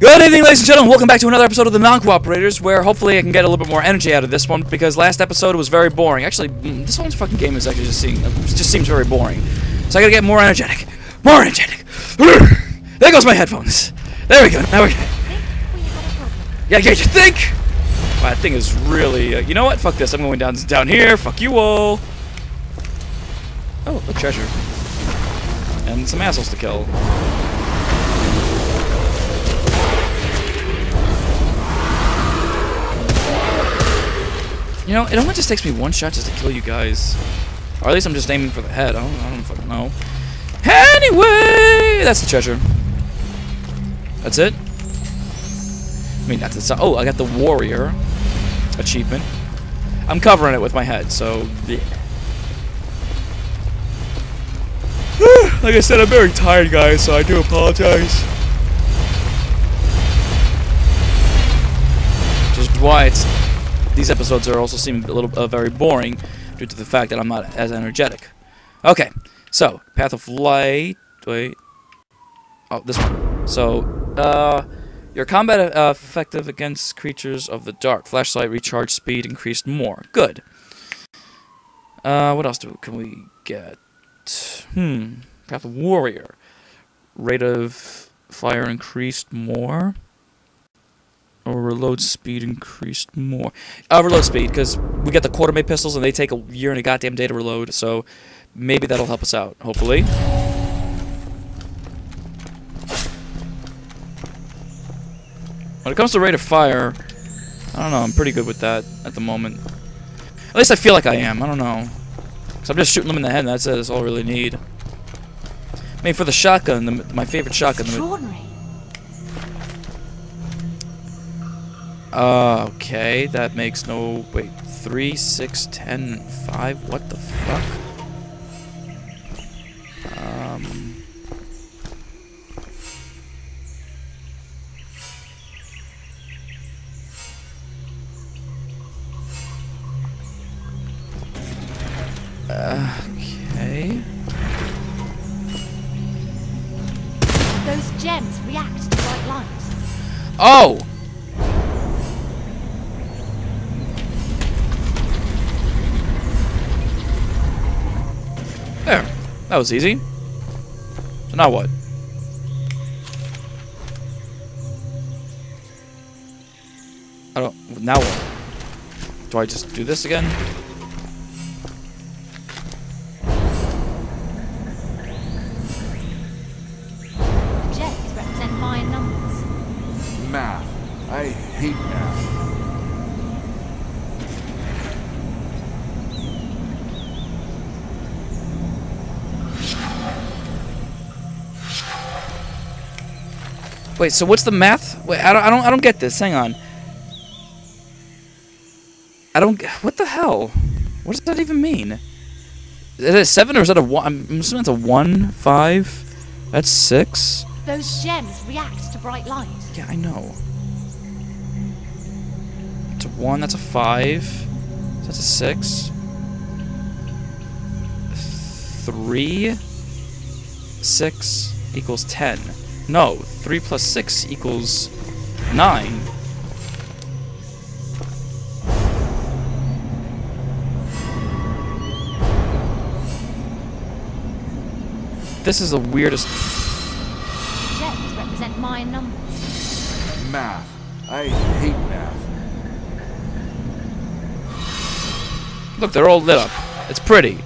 Good evening, ladies and gentlemen. Welcome back to another episode of the Non-Cooperators, where hopefully I can get a little bit more energy out of this one because last episode was very boring. Actually, mm, this one's fucking game is actually just seem, just seems very boring. So I gotta get more energetic, more energetic. There goes my headphones. There we go. Now we're. Yeah, yeah. You think? Wow, that thing is really. Uh, you know what? Fuck this. I'm going down down here. Fuck you all. Oh, a treasure. And some assholes to kill. You know, it only just takes me one shot just to kill you guys. Or at least I'm just aiming for the head. I don't, I don't fucking know. Anyway, that's the treasure. That's it. I mean, that's it. Oh, I got the warrior achievement. I'm covering it with my head, so yeah. like I said, I'm very tired, guys, so I do apologize. Is why it's these episodes are also seeming a little uh, very boring due to the fact that I'm not as energetic. Okay, so Path of Light. Wait. Oh, this one. So, uh, your combat uh, effective against creatures of the dark. Flashlight recharge speed increased more. Good. Uh, what else do can we get? Hmm. Path of Warrior. Rate of fire increased more reload speed increased more. Uh, reload speed, because we got the Quatermain pistols and they take a year and a goddamn day to reload, so maybe that'll help us out, hopefully. When it comes to rate of fire, I don't know, I'm pretty good with that at the moment. At least I feel like I am, I don't know. Because I'm just shooting them in the head and that's it, that's all I really need. I mean, for the shotgun, the, my favorite shotgun... Extraordinary. Uh, okay, that makes no... Wait, 3, 6, 10, 5? What the fuck? Um... Okay... Those gems react to bright light. Oh! There. That was easy. So now what? I don't... Now what? Do I just do this again? Wait, so what's the math? Wait, I don't, I don't, I don't get this. Hang on. I don't. What the hell? What does that even mean? Is it a seven or is that a one? I'm assuming it's a one, five. That's six. Those gems react to bright light. Yeah, I know. It's a one. That's a five. That's a six. Three. Six equals ten. No, 3 plus 6 equals 9. This is the weirdest... Gems represent Mayan numbers. Math. I hate math. Look, they're all lit up. It's pretty.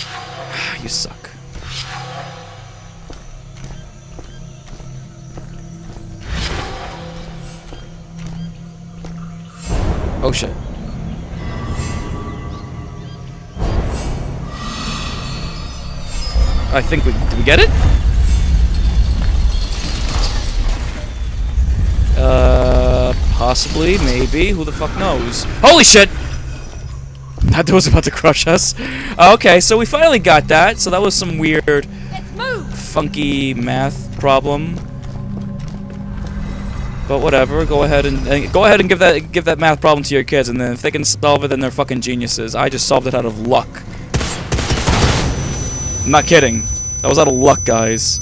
you suck. I think we did we get it? Uh possibly, maybe, who the fuck knows? Holy shit! That was about to crush us. Okay, so we finally got that. So that was some weird funky math problem. But whatever, go ahead and, and go ahead and give that give that math problem to your kids, and then if they can solve it, then they're fucking geniuses. I just solved it out of luck. I'm not kidding. That was out of luck, guys.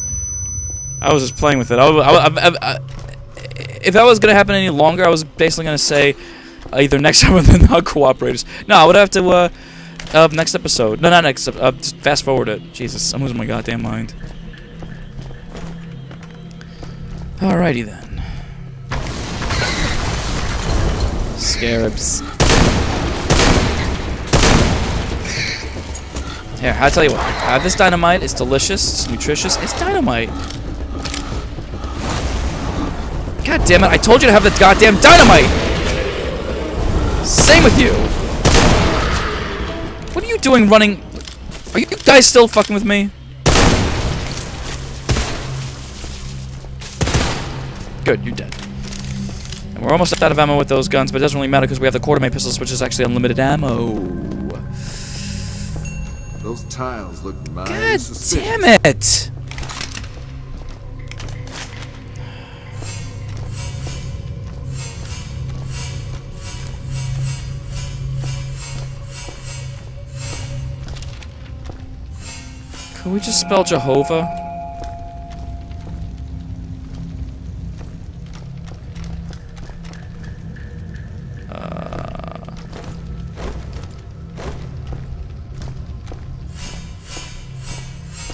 I was just playing with it. I, I, I, if that was gonna happen any longer, I was basically gonna say uh, either next time or the non cooperators. No, I would have to. Uh, uh, next episode. No, not next. ep- Uh, just fast forward it. Jesus, I'm losing my goddamn mind. Alrighty then. Scarabs. Here, I'll tell you what. Have this dynamite. It's delicious. It's nutritious. It's dynamite. God damn it! I told you to have the goddamn dynamite. Same with you. What are you doing running? Are you guys still fucking with me? Good, you're dead. And we're almost out of ammo with those guns, but it doesn't really matter because we have the Quatermain pistols, which is actually unlimited ammo. Those tiles look mighty God suspicious. damn it! Can we just spell Jehovah?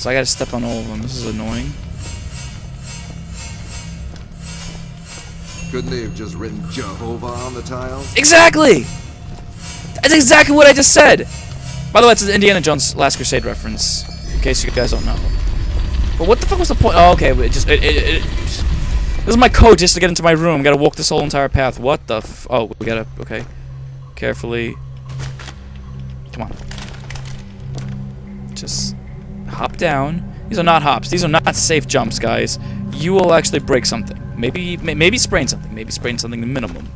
So I gotta step on all of them. This is annoying. Couldn't they have just written Jehovah on the tiles? Exactly! That's exactly what I just said! By the way, it's an Indiana Jones Last Crusade reference, in case you guys don't know. But what the fuck was the point? Oh, okay, it just... It, it, it, this is my code just to get into my room. Gotta walk this whole entire path. What the f... Oh, we gotta... Okay. Carefully. Come on. Just... Hop down. These are not hops. These are not safe jumps, guys. You will actually break something. Maybe, maybe sprain something. Maybe sprain something the minimum.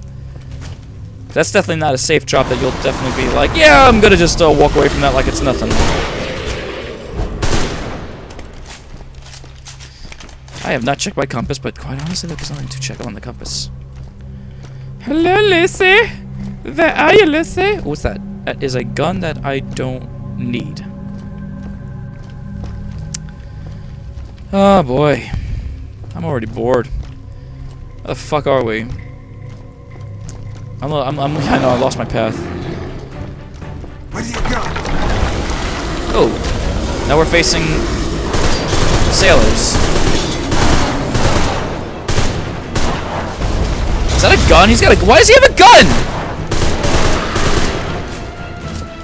That's definitely not a safe drop that you'll definitely be like, yeah, I'm gonna just uh, walk away from that like it's nothing. I have not checked my compass, but quite honestly, there's nothing to check on the compass. Hello, Lissy. Where are you, Lissy? What's that? That is a gun that I don't need. Oh boy, I'm already bored. Where the fuck are we? I'm, I'm, I'm, I know, I lost my path. Where do you go? Oh, now we're facing sailors. Is that a gun? He's got a. Why does he have a gun?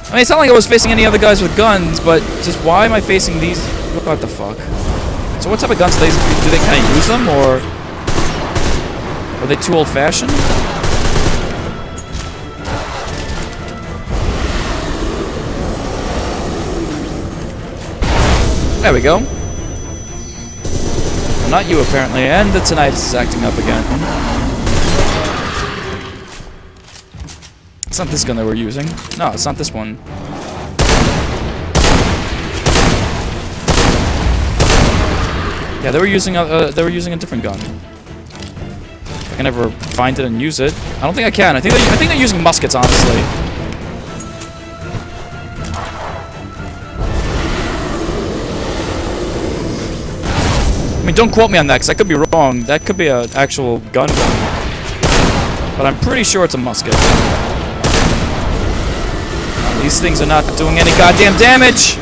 I mean, it's not like I was facing any other guys with guns, but just why am I facing these? What the fuck? So what type of guns do they do? They kind of use them, or are they too old-fashioned? There we go. Well, not you, apparently. And the Tinnitus is acting up again. It's not this gun that we're using. No, it's not this one. Yeah, they were using a uh, they were using a different gun. I can never find it and use it. I don't think I can. I think they, I think they're using muskets, honestly. I mean, don't quote me on that, because I could be wrong. That could be an actual gun. But I'm pretty sure it's a musket. These things are not doing any goddamn damage!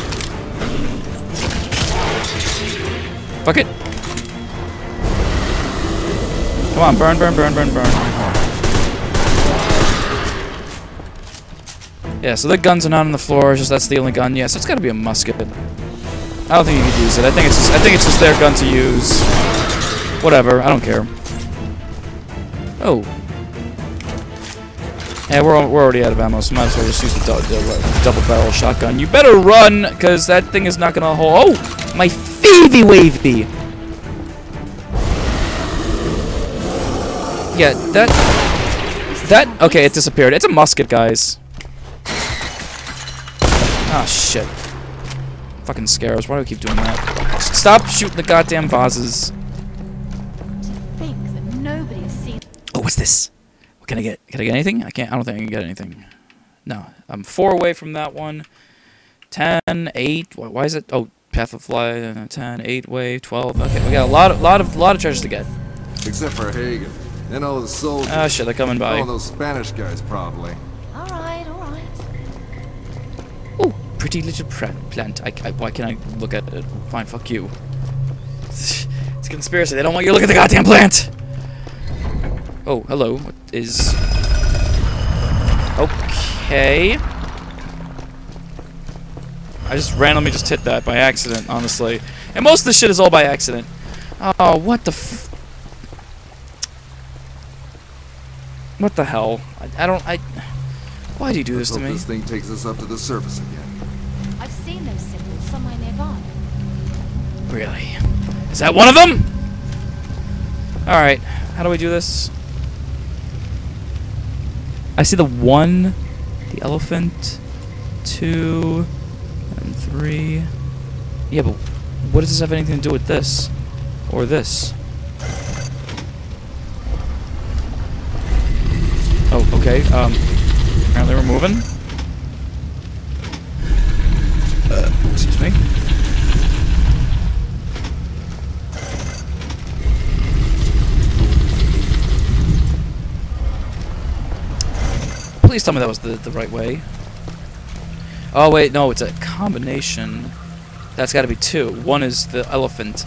Fuck it. Come on, burn, burn, burn, burn, burn. Yeah, so the guns are not on the floor, just that's the only gun. Yeah, so it's gotta be a musket. I don't think you could use it. I think it's just I think it's just their gun to use. Whatever, I don't care. Oh. Yeah, we're, we're already out of ammo, so might as well just use the, dou- the double barrel shotgun. You better run, because that thing is not gonna hold. Oh! My Phoebe Wavy! Yeah, that. That. Okay, it disappeared. It's a musket, guys. Ah, shit. Fucking scarabs. Why do I keep doing that? Stop shooting the goddamn vases. Think that nobody has seen. Oh, what's this? What can I get? Can I get anything? I can't. I don't think I can get anything. No. I'm four away from that one. 10, 8. Why, why is it? Oh, Path of Flight. uh, 10, 8 wave, 12. Okay, we got a lot of, lot of, lot of treasures to get. Except for Hagen. And all the soldiers. Ah, shit, they're coming by. All those Spanish guys, probably. Alright, alright. Oh, pretty little plant. I, I, why can't I look at it? Fine, fuck you. It's a conspiracy. They don't want you to look at the goddamn plant. Oh, hello. What is? Okay. I just randomly just hit that by accident, honestly. And most of the shit is all by accident. Oh, what the f- What the hell? I, I don't, I... Why do you do this Let's to hope me? this thing takes us up to the surface again. I've seen those symbols somewhere nearby. Really? Is that one of them? Alright, how do we do this? I see the one, the elephant, two, and three. Yeah, but what does this have anything to do with this? Or this? Oh, okay, um, apparently we're moving. Uh, excuse me. Please tell me that was the, the right way. Oh, wait, no, it's a combination. That's got to be two. One is the elephant.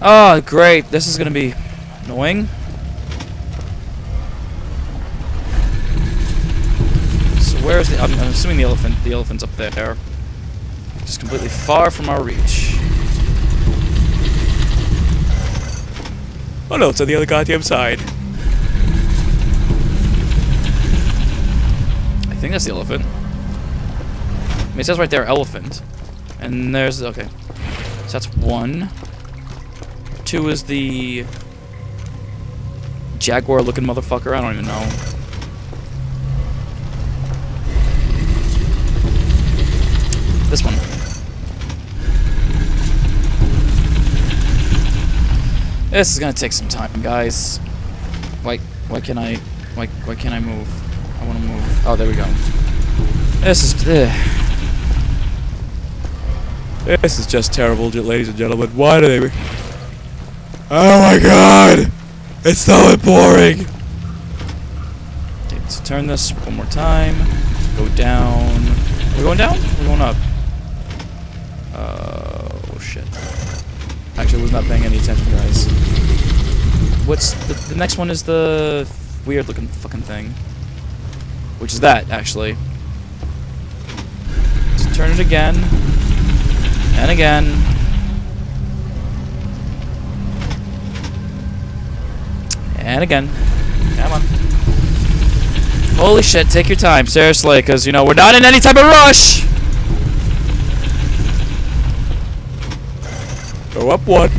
Oh, great. This is going to be annoying. So where's the... I'm, I'm assuming the elephant. The elephant's up there. Just completely far from our reach. Oh no, it's on the other goddamn side. I think that's the elephant. Mean, it says right there, elephant. And there's, okay. So that's one. Two is the jaguar-looking motherfucker. I don't even know. This one. This is gonna take some time, guys. Why, why can't I, why, why can't I move? I want to move. Oh, there we go. This is, ugh. This is just terrible, ladies and gentlemen. Why do they? Oh my god! It's so boring. Okay, let's turn this one more time. Go down. We're going down. We're going up. Oh shit. Actually, I was not paying any attention, guys. What's the, the next one? Is the weird looking fucking thing, which is that actually. Let's turn it again. And again. And again. Come on. Holy shit, take your time, seriously, because, you know, we're not in any type of rush! Go up one.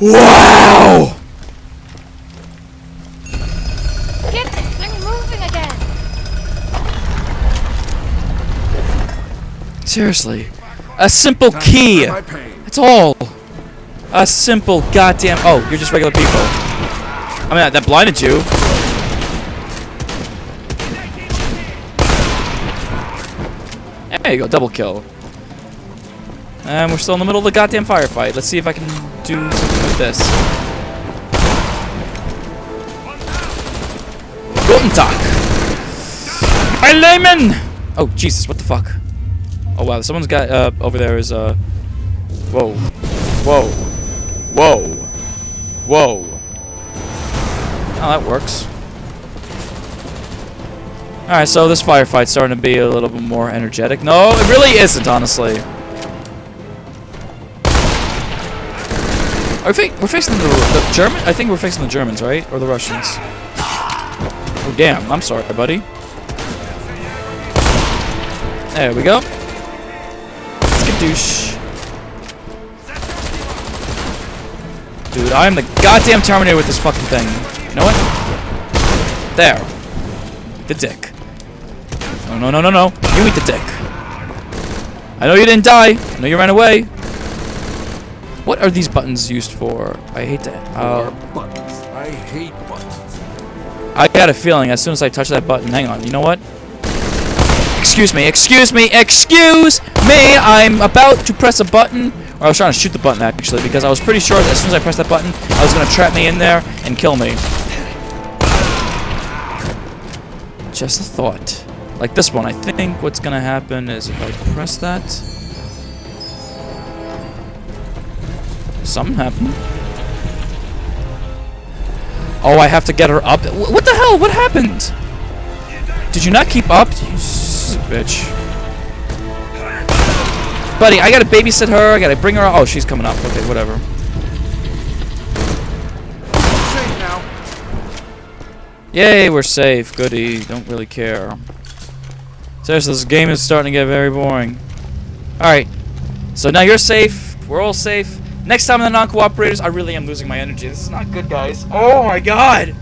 Wow! Seriously. A simple key. That's all. A simple goddamn. Oh, you're just regular people. I mean, that, blinded you. There you go, double kill. And we're still in the middle of the goddamn firefight. Let's see if I can do something with this. Guten Tag. Hi, layman! Oh, Jesus, what the fuck? Oh, wow, someone's got, uh, over there is, uh... Whoa. Whoa. Whoa. Whoa. Oh, that works. Alright, so this firefight's starting to be a little bit more energetic. No, it really isn't, honestly. Are we fa we're facing the, the German? I think we're facing the Germans, right? Or the Russians? Oh, damn. I'm sorry, buddy. There we go. Skadoosh. Dude, I am the goddamn Terminator with this fucking thing. You know what? There. The dick. No, no, no, no, no. You eat the dick. I know you didn't die. I know you ran away. What are these buttons used for? I hate that. More Uh, buttons. I hate buttons. I got a feeling as soon as I touch that button, hang on, you know what? Excuse me, excuse me, excuse me! I'm about to press a button Or I was trying to shoot the button actually because I was pretty sure that as soon as I pressed that button, I was gonna trap me in there and kill me. Just a thought. Like this one, I think what's gonna happen is if I press that. Something happened. Oh, I have to get her up. What the hell? What happened? Did you not keep up? S- bitch. Buddy, I gotta babysit her. I gotta bring her. Oh, she's coming up. Okay, whatever. Yay, we're safe. Goody. Don't really care. Seriously, this game is starting to get very boring. Alright. So now you're safe. We're all safe. Next time in the non-cooperators, I really am losing my energy. This is not good, guys. Oh my god!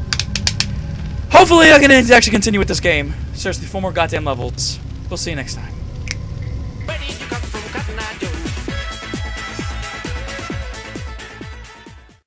Hopefully I can actually continue with this game. Seriously, four more goddamn levels. We'll see you next time.